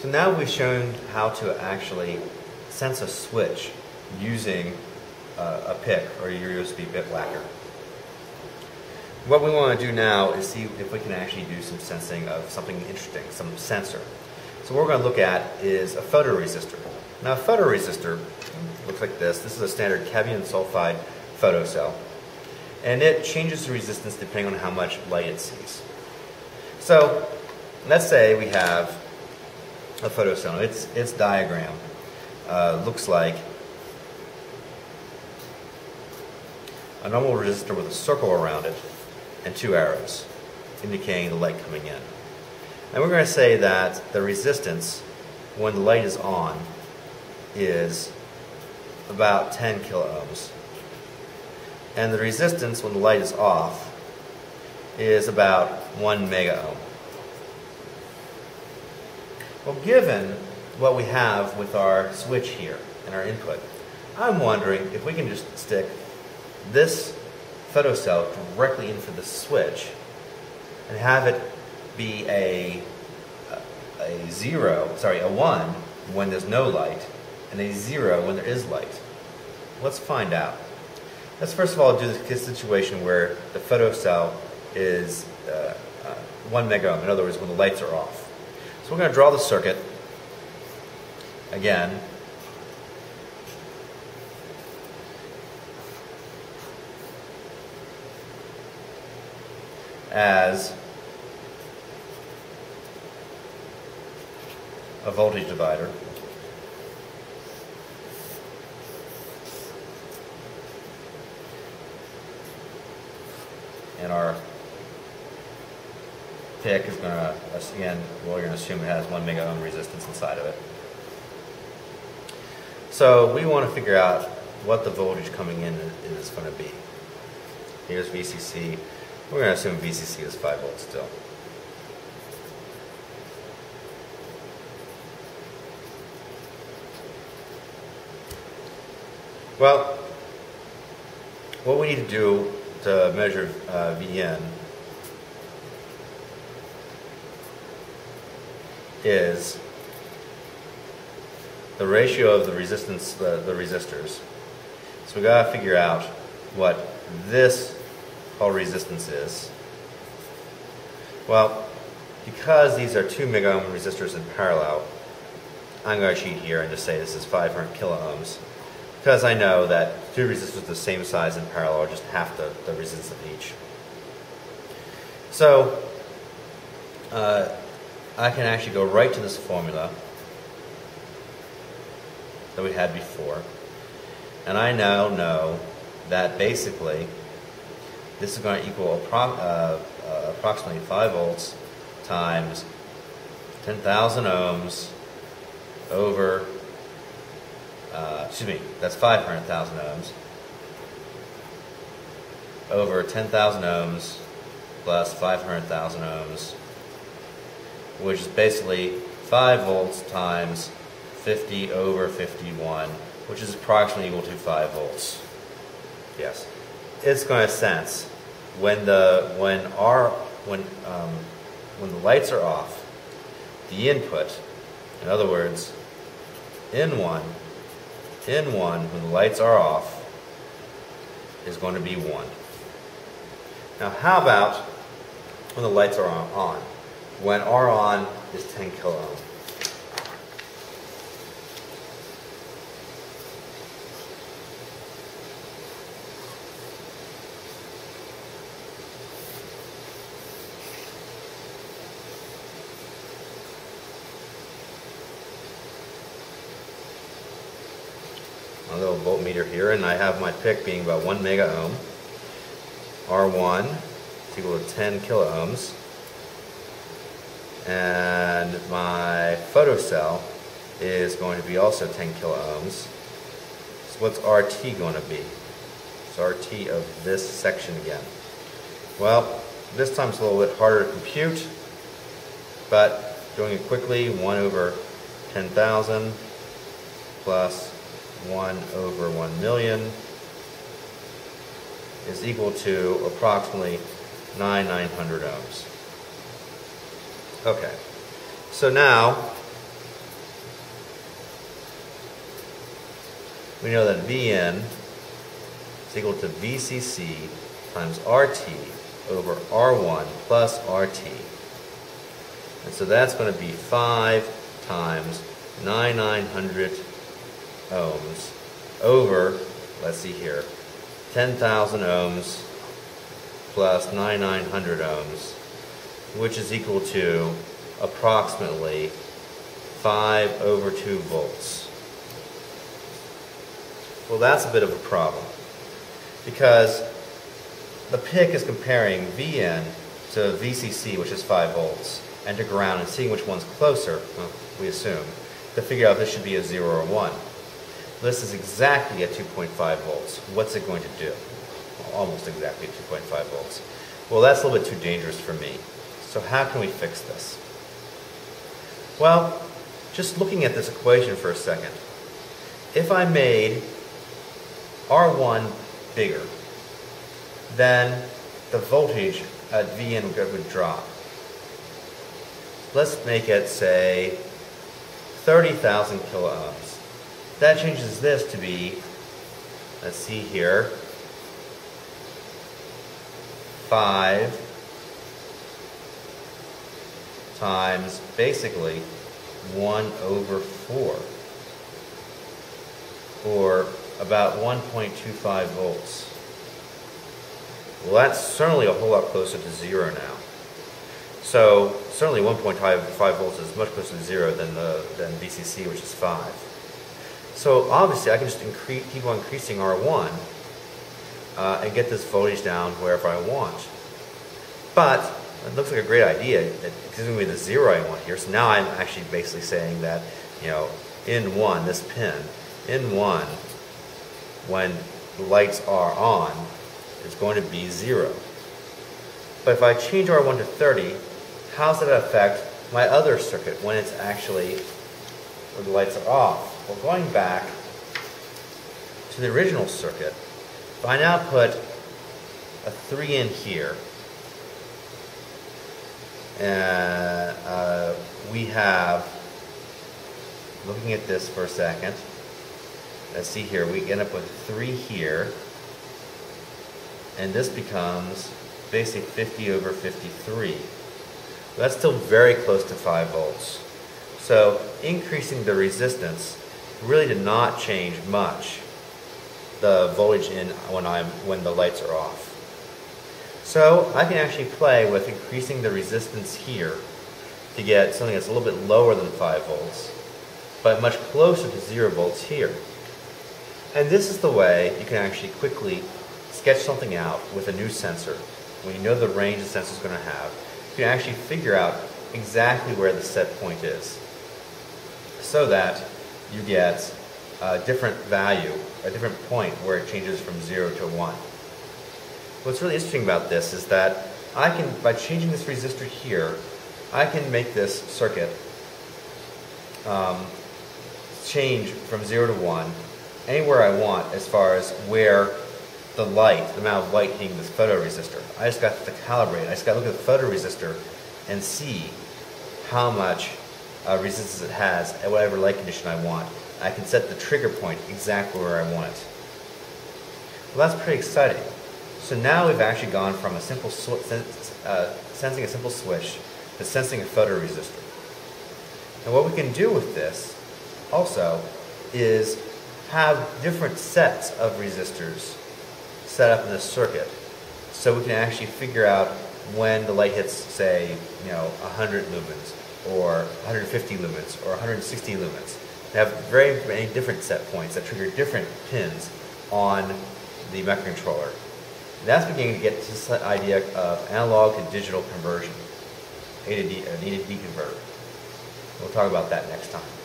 So now we've shown how to actually sense a switch using uh, a PIC or a USB bit whacker. What we want to do now is see if we can actually do some sensing of something interesting, some sensor. So what we're going to look at is a photoresistor. Now a photoresistor looks like this. This is a standard cadmium sulfide photocell. And it changes the resistance depending on how much light it sees. So let's say we have a photocell. Its, its diagram uh, looks like a normal resistor with a circle around it and two arrows indicating the light coming in. And we're going to say that the resistance when the light is on is about 10 kiloohms. And the resistance when the light is off is about 1 megaohm. Well, given what we have with our switch here and our input, I'm wondering if we can just stick this photocell directly into the switch and have it be a, a zero, sorry, a one when there's no light and a zero when there is light. Let's find out. Let's first of all do this situation where the photocell is uh, uh, one megaohm, in other words, when the lights are off. So we're going to draw the circuit again as a voltage divider. And our PIC is going to, again, well, we're going to assume it has 1 mega ohm resistance inside of it. So we want to figure out what the voltage coming in is going to be. Here's VCC. We're going to assume VCC is 5 volts still. Well, what we need to do to measure uh, VN is the ratio of the resistance, the, the resistors. So we got to figure out what this whole resistance is. Well, because these are two mega ohm resistors in parallel, I'm going to cheat here and just say this is 500 kiloohms because I know that two resistors the same size in parallel are just half the, the resistance of each. So uh, I can actually go right to this formula that we had before. And I now know that basically this is going to equal appro uh, uh, approximately 5 volts times 10,000 ohms over, uh, excuse me, that's 500,000 ohms over 10,000 ohms plus 500,000 ohms, which is basically 5 volts times 50 over 51, which is approximately equal to 5 volts. Yes. It's going to sense when the when our when um, when the lights are off, the input, in other words, N1, N1 when the lights are off, is going to be one. Now, how about when the lights are on? When R on is 10 kilo ohm. a little voltmeter here, and I have my PIC being about 1 mega ohm. R1 is equal to 10 kilo ohms. And my photocell is going to be also 10 kilo ohms. So what's RT going to be? It's RT of this section again. Well, this time it's a little bit harder to compute, but doing it quickly, 1 over 10,000 plus 1 over 1 million is equal to approximately 9,900 ohms. Okay. So now, we know that Vn is equal to VCC times RT over R1 plus RT. And so that's going to be 5 times 9900 ohms over, let's see here, 10,000 ohms plus 9900 ohms which is equal to approximately 5 over 2 volts. Well, that's a bit of a problem because the PIC is comparing VN to VCC, which is 5 volts, and to ground and seeing which one's closer, well, we assume, to figure out if this should be a 0 or 1. This is exactly at 2.5 volts. What's it going to do? almost exactly 2.5 volts. Well, that's a little bit too dangerous for me. So how can we fix this? Well, just looking at this equation for a second, if I made R1 bigger, then the voltage at Vn would drop. Let's make it, say, 30,000 kiloohms. That changes this to be, let's see here, 5 times basically 1 over 4 or about 1.25 volts. Well, that's certainly a whole lot closer to zero now. So certainly 1.5 volts is much closer to zero than the than VCC, which is 5. So obviously I can just keep on increasing R1 uh, and get this voltage down wherever I want. But it looks like a great idea. It gives me the zero I want here. So now I'm actually basically saying that, you know, in one, this pin, in one, when the lights are on, is going to be zero. But if I change R1 to 30, how does that affect my other circuit when it's actually, when the lights are off? Well, going back to the original circuit, if I now put a 3 in here, and uh, we have, looking at this for a second, let's see here, we end up with 3 here, and this becomes basically 50 over 53. That's still very close to 5 volts. So increasing the resistance really did not change much the voltage in when I'm when the lights are off. So I can actually play with increasing the resistance here to get something that's a little bit lower than 5 volts, but much closer to 0 volts here. And this is the way you can actually quickly sketch something out with a new sensor. When you know the range the sensor is going to have, you can actually figure out exactly where the set point is so that you get a different value, a different point where it changes from 0 to 1. What's really interesting about this is that I can, by changing this resistor here, I can make this circuit um, change from 0 to 1 anywhere I want as far as where the light, the amount of light hitting this photoresistor. I just got to calibrate. I just got to look at the photoresistor and see how much uh, resistance it has at whatever light condition I want. I can set the trigger point exactly where I want it. Well, that's pretty exciting. So now we've actually gone from a simple uh, sensing a simple switch to sensing a photoresistor. And what we can do with this also is have different sets of resistors set up in this circuit so we can actually figure out when the light hits, say, you know, 100 lumens or 150 lumens or 160 lumens. They have very many different set points that trigger different pins on the microcontroller. That's beginning to get to this idea of analog to digital conversion, A to D, uh, an A to D converter. We'll talk about that next time.